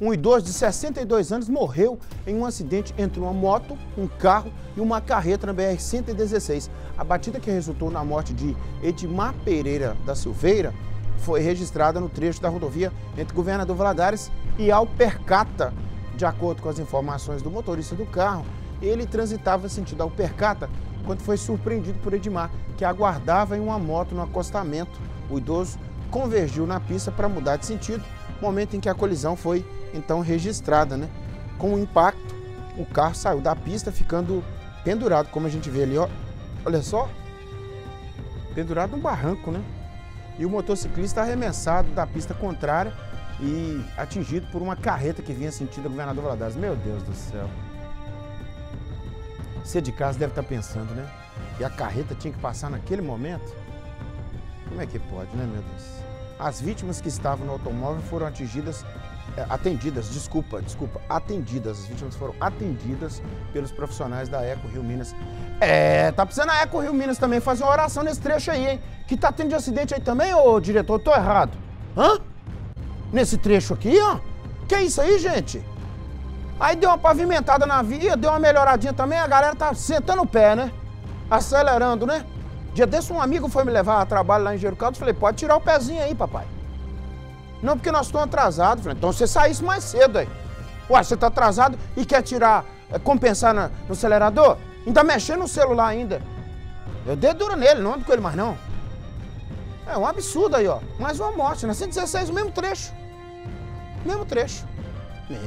Um idoso de 62 anos morreu em um acidente entre uma moto, um carro e uma carreta na BR-116. A batida que resultou na morte de Edmar Pereira da Silveira foi registrada no trecho da rodovia entre Governador Valadares e Alpercata. De acordo com as informações do motorista do carro, ele transitava sentido Alpercata quando foi surpreendido por Edmar, que aguardava em uma moto no acostamento. O idoso convergiu na pista para mudar de sentido, momento em que a colisão foi então registrada, né? Com o impacto, o carro saiu da pista ficando pendurado, como a gente vê ali, ó. Olha só. Pendurado no barranco, né? E o motociclista arremessado da pista contrária e atingido por uma carreta que vinha sentido a governador Valadares. Meu Deus do céu. Você de casa deve estar pensando, né? E a carreta tinha que passar naquele momento? Como é que pode, né, meu Deus? As vítimas que estavam no automóvel foram atingidas é, atendidas, desculpa, desculpa, atendidas. As vítimas foram atendidas pelos profissionais da Eco Rio Minas. É, tá precisando a Eco Rio Minas também fazer uma oração nesse trecho aí, hein? Que tá tendo de acidente aí também, ô diretor? tô errado. Hã? Nesse trecho aqui, ó? Que é isso aí, gente? Aí deu uma pavimentada na via, deu uma melhoradinha também, a galera tá sentando o pé, né? Acelerando, né? Dia desse um amigo foi me levar a trabalho lá em Jerusalém, falei, pode tirar o pezinho aí, papai. Não, porque nós estamos atrasados. Falei, então você saísse mais cedo aí. Ué, você está atrasado e quer tirar, é, compensar na, no acelerador? Ainda mexendo no celular ainda. Eu dei duro nele, não ando com ele mais não. É um absurdo aí, ó. Mais uma morte, na 116, o mesmo trecho. Mesmo trecho. Meu